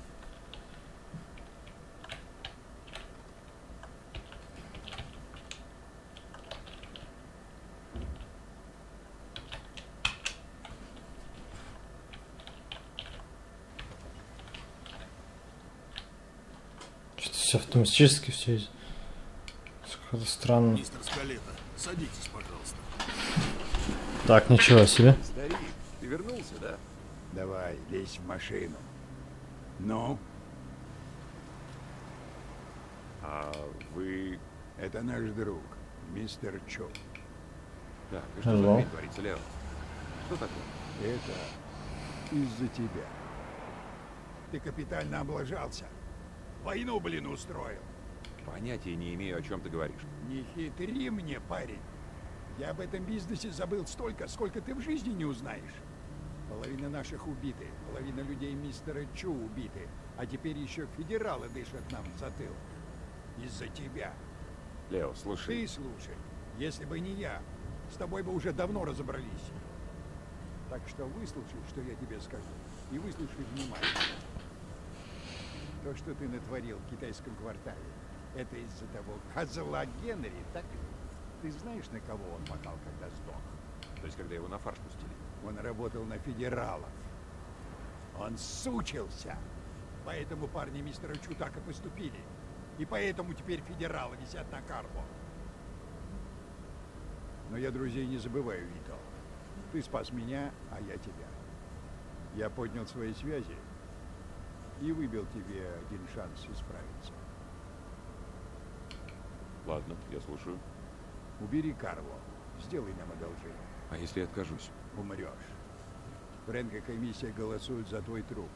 Все автоматически все. Как-то странно. Мистер Скалета, садитесь, пожалуйста. Так, ничего себе. Старик, ты вернулся, да? Давай, лезь в машину. Ну? А вы... Это наш друг, мистер Чо. Так, и что Hello. за хрень творится, Лео? Что такое? Это из-за тебя. Ты капитально облажался. Войну, блин, устроил. Понятия не имею, о чем ты говоришь. Не хитри мне, парень. Я об этом бизнесе забыл столько, сколько ты в жизни не узнаешь. Половина наших убиты, половина людей мистера Чу убиты, а теперь еще федералы дышат нам в затылок. Из-за тебя. Лео, слушай. Ты слушай. Если бы не я, с тобой бы уже давно разобрались. Так что выслушай, что я тебе скажу. И выслушай внимательно. То, что ты натворил в китайском квартале, это из-за того козла Генри, так? Ты знаешь, на кого он мотал, когда сдох? То есть, когда его на фарш пустили? Он работал на федералов. Он сучился. Поэтому парни мистера Чу так и поступили. И поэтому теперь федералы висят на карбо. Но я друзей не забываю, Вито. Ты спас меня, а я тебя. Я поднял свои связи и выбил тебе один шанс исправиться. Ладно, я слушаю. Убери Карло. Сделай нам одолжение. А если я откажусь? Умрешь. Фрэнк и комиссия голосуют за твой труп.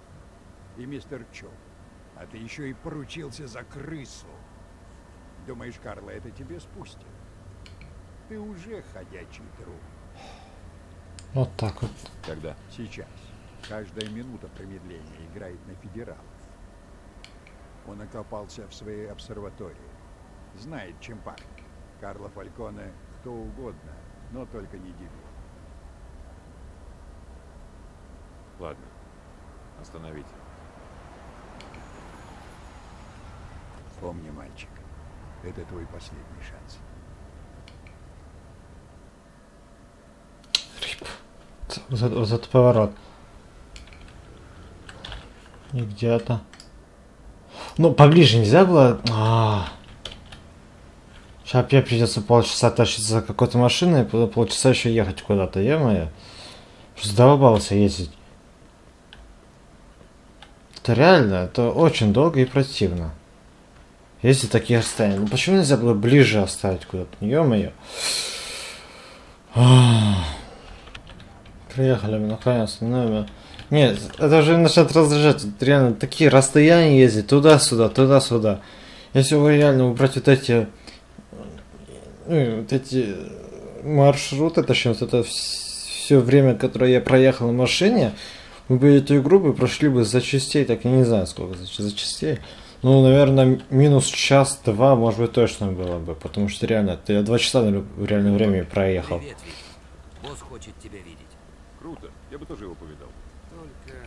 и мистер Чо. А ты еще и поручился за крысу. Думаешь, Карла это тебе спустит? Ты уже ходячий труп. Вот так вот. Когда? Сейчас. Каждая минута промедления играет на федералов. Он окопался в своей обсерватории. Знает, чем пахнет. Карло Фальконе кто угодно, но только не Дидро. Ладно. Остановите. Помни, мальчик, это твой последний шанс. Это- вот этот поворот. И где-то. Ну, поближе нельзя было. А. Сейчас опять придется полчаса тащиться за какой-то машиной, и пол- полчаса еще ехать куда-то, е-мое. Задолбался ездить. Это реально, это очень долго и противно. Если такие расстояния. Ну почему нельзя было ближе оставить куда-то? Ё-моё. Ах. Приехали мы наконец-то. Нет, это уже начинает раздражать. Тут реально такие расстояния ездить туда-сюда, туда-сюда. Если вы реально убрать вот эти, ну, вот эти маршруты, точнее, вот это все время, которое я проехал на машине, мы бы эту игру бы прошли бы за частей, так я не знаю сколько за, за частей. Ну, наверное, минус час-два, может быть, точно было бы, потому что реально, это я два часа в реальном времени проехал. Привет, Вик. Босс хочет тебя видеть. Круто. Я бы тоже его повидал. Только...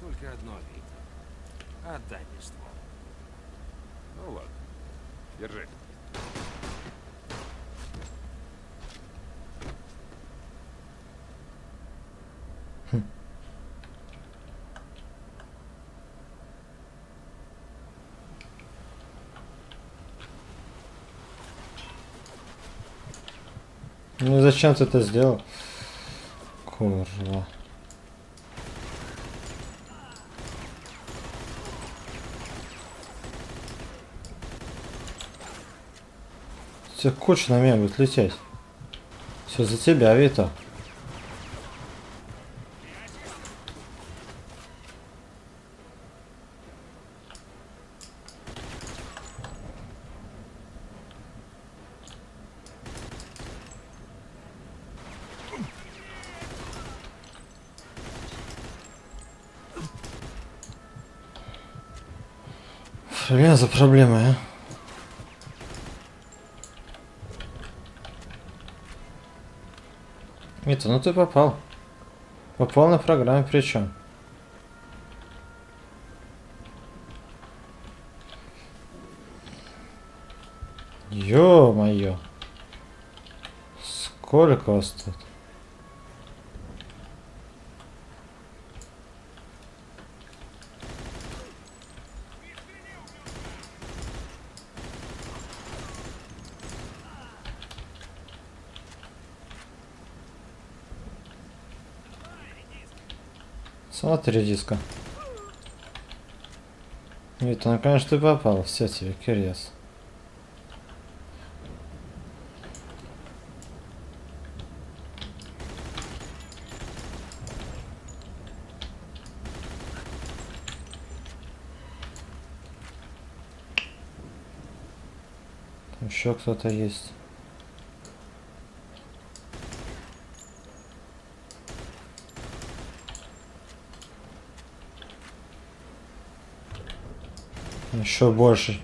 только одно, Виктор. Отдай мне ствол. Ну ладно. Держи. Ну зачем ты это сделал? Курва. Все куча на меня будет лететь. Все за тебя, Вита. Проблема за проблемой, а? Вита, ну ты попал. Попал на программе причем. Ё-моё. Сколько вас тут? Смотри, диска. Вита, ну конечно ты попал. Все тебе, Кирьяс. Еще кто-то есть. Еще больше.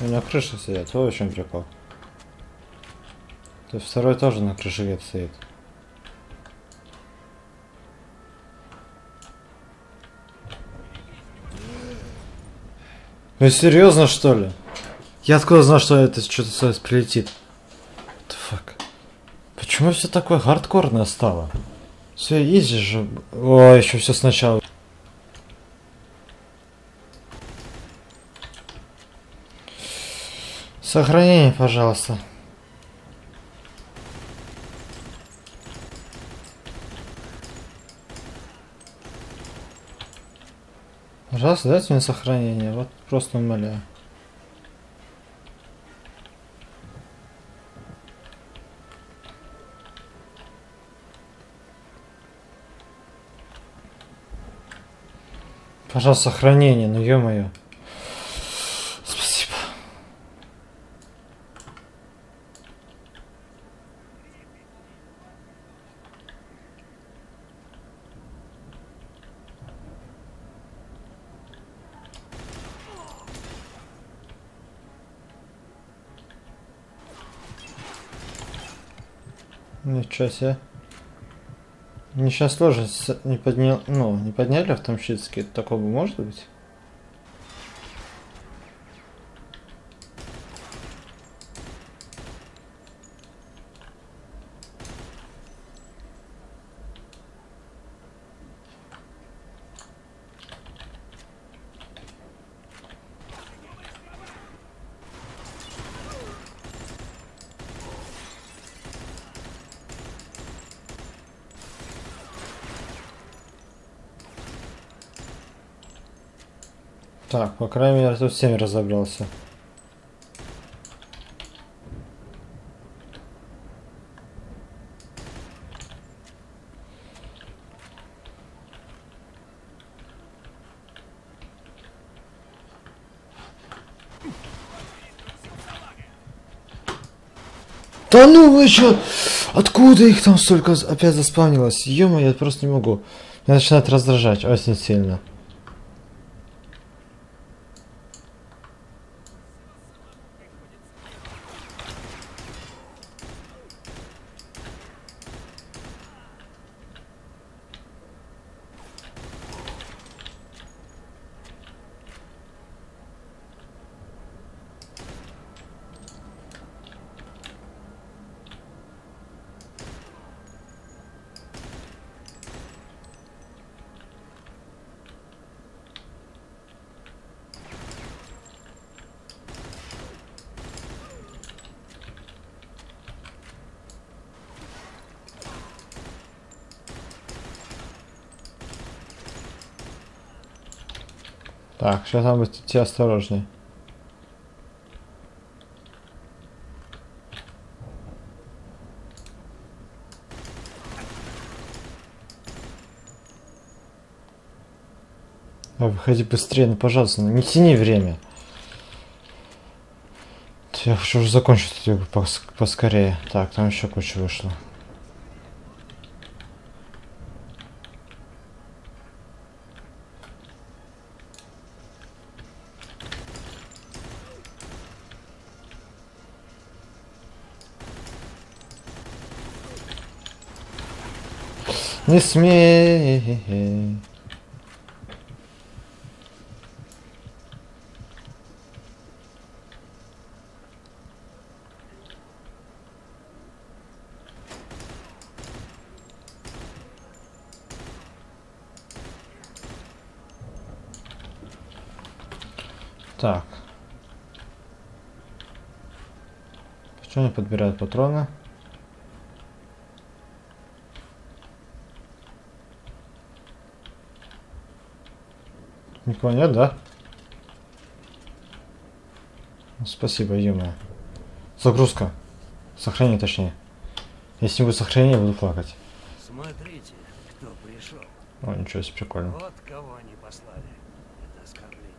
У меня крыша сидят, вот в чем прикол. То есть второй тоже на крыше стоит. Ну серьезно что ли? Я откуда знал, что это что-то сейчас прилетит? What the fuck? Почему все такое хардкорное стало? Все изи же. О, еще все сначала. Сохранение, пожалуйста. Пожалуйста, дайте мне сохранение. Вот просто умоляю. Пожалуйста, сохранение, ну ё-моё. Спасибо. Ничего себе. Мне сейчас тоже не поднял, ну, не подняли автоматически. Такого может быть? Так, по крайней мере, тут всеми разобрался. Да ну вы чё? Откуда их там столько опять заспавнилось? ё я просто не могу. Меня начинает раздражать очень сильно. Так, сейчас надо быть идти осторожней. А, выходи быстрее, ну пожалуйста, не тяни время. Я хочу уже закончить пос- поскорее. Так, там еще куча вышло. Не смей. Так. Почему не подбирают патроны? Никого нет, да? Ну, Спасибо, Юма. Загрузка. Сохранение, точнее. Если не будет сохранения, буду плакать. Смотрите, кто пришел. О, ничего себе, прикольно. Вот кого они послали. Это оскорбление.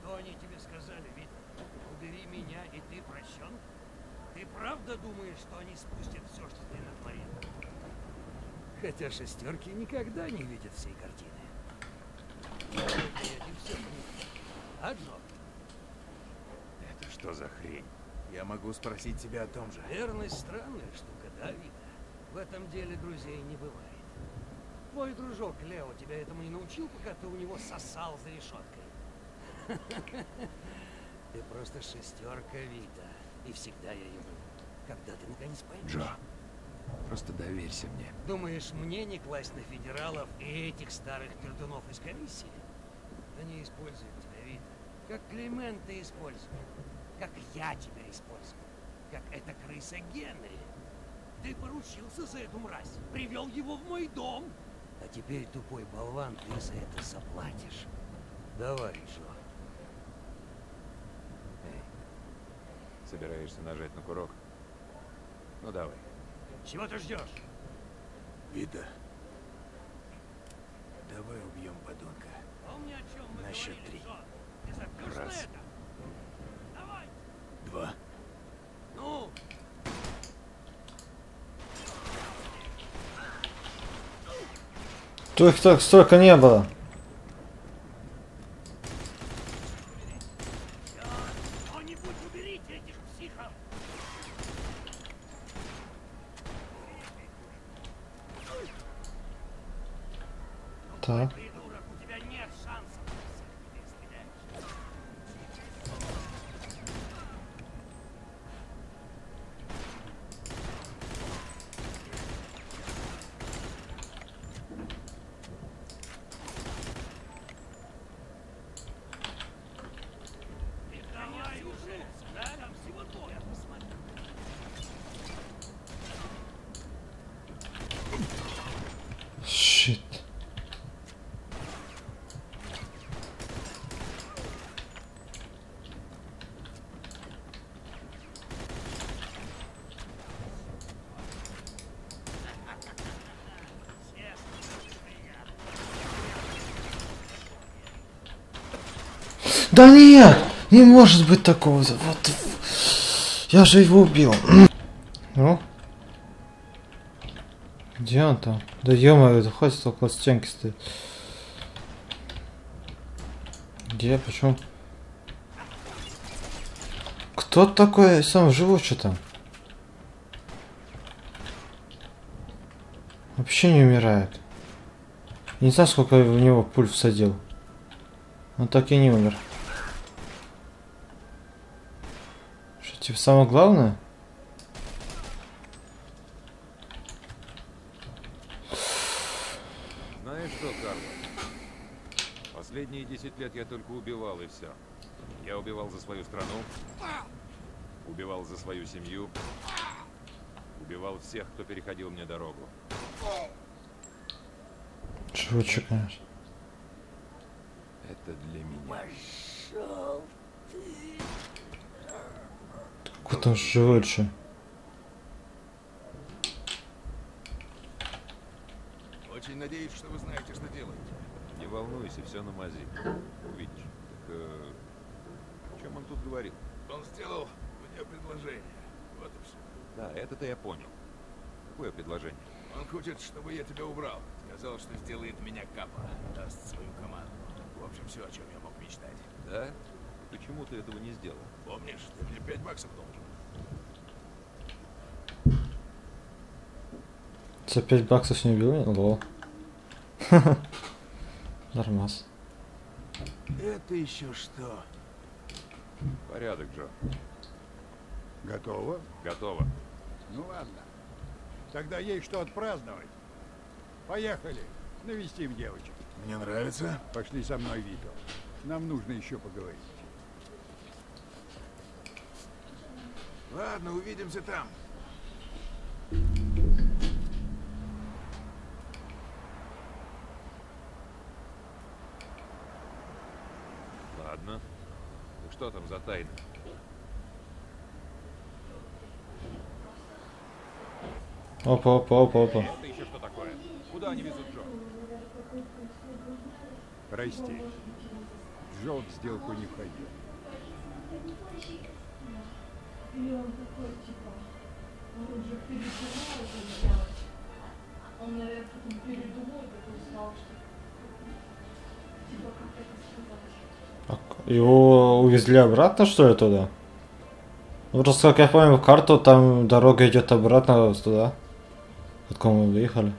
Что они тебе сказали, Вит? Убери меня, и ты прощен? Ты правда думаешь, что они спустят все, что ты натворил? Хотя шестерки никогда не видят всей картины. Эти все Одно. Это что за хрень? Я могу спросить тебя о том же. Верность странная штука, да, Вита? В этом деле друзей не бывает. Твой дружок Лео тебя этому не научил, пока ты у него сосал за решеткой. Ты просто шестерка, Вита. И всегда я ее был. Когда ты наконец поймешь? Джо, просто доверься мне. Думаешь, мне не класть на федералов и этих старых пердунов из комиссии? Они используют тебя, Как Климента использует. Как я тебя использую. Как эта крыса Генри. Ты поручился за эту мразь. Привел его в мой дом. А теперь, тупой болван, ты за это заплатишь. Давай, Джо. Собираешься нажать на курок? Ну давай. Чего ты ждешь? Вита, давай убьем подонка. Помни, о чем мы На счет три. Джо. Раз. Два. Ну, То их так столько не было. кто-нибудь уберите этих психов! Так. Придурок, у тебя нет шансов. Ты стреляешь. Давай уже! Да, там всего двое. Посмотри. Щит. Да нет! Не может быть такого. Вот. Я же его убил. Ну? Где он там? Да ё-моё, да хватит около стенки стоит. Где? Почему? Кто такой сам живучий там? Вообще не умирает. Не знаю, сколько в него пуль всадил. Он так и не умер. Типа, самое главное? Знаешь что, Карл? Последние 10 лет я только убивал и все. Я убивал за свою страну, убивал за свою семью, убивал всех, кто переходил мне дорогу. Живучий, конечно. Это для меня. Пошел ты. Там живучий. Очень надеюсь, что вы знаете, что делаете. Не волнуйся, все на мази. Увидишь. Так, э, о чем он тут говорил? Он сделал мне предложение. Вот и все. Да, это-то я понял. Какое предложение? Он хочет, чтобы я тебя убрал. Сказал, что сделает меня капа. Даст свою команду. В общем, все, о чем я мог мечтать. Да? Почему ты этого не сделал? Помнишь, ты мне 5 баксов должен. За 5 баксов не убил? Лол. Нормас. Это еще что? Порядок, Джо. Готово? Готово. Ну ладно. Тогда есть что отпраздновать. Поехали. Навестим девочек. Мне нравится. Пошли со мной, Вито. Нам нужно еще поговорить. Ладно, увидимся там. Ладно. Ну что там за тайна? Опа, опа, опа, опа. Это еще что такое? Куда они везут Джо? Прости. Джо в сделку не входил. И он такой, типа, он уже передумал это сделать. Он, наверное, потом передумал такой сказал, что типа, как это сказать. Его увезли обратно, что ли, туда? Ну, Просто, как я помню, карту там дорога идет обратно туда. Откуда мы выехали.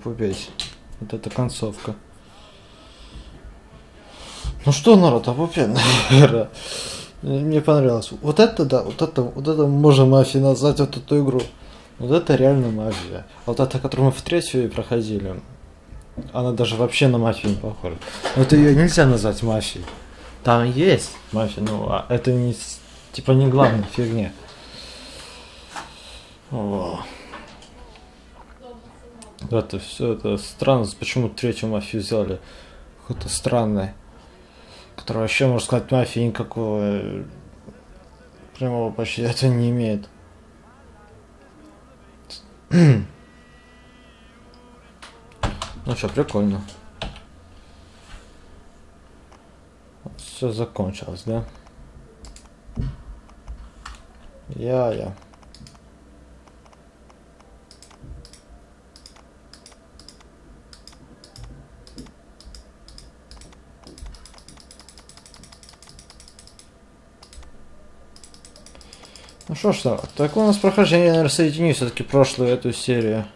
Опупеть. Вот это концовка. Ну что, народ, опупеть, наверное. Мне понравилось. Вот это да, вот это, вот это можно мафией назвать вот эту игру. Вот это реально мафия. Вот эта, которую мы в третью проходили, она даже вообще на мафию не похожа. Это ее нельзя назвать мафией. Там есть мафия, ну а это не типа не главная фигня. О. Это все это странно, почему третью мафию взяли. Какое-то странное. Которое вообще, можно сказать, мафии никакого э, прямого почти это не имеет. Ну что, прикольно. Все закончилось, да? Я-я. Ну что ж, так, у нас прохождение, наверное, соединю все-таки прошлую эту серию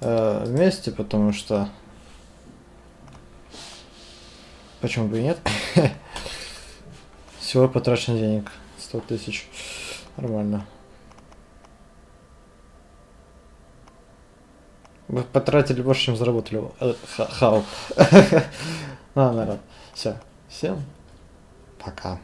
э, вместе, потому что... Почему бы и нет? Всего потрачено денег. 100 тысяч. Нормально. Вы потратили больше, чем заработали. Э, ха- Хау. Ладно, народ. Все. Всем пока.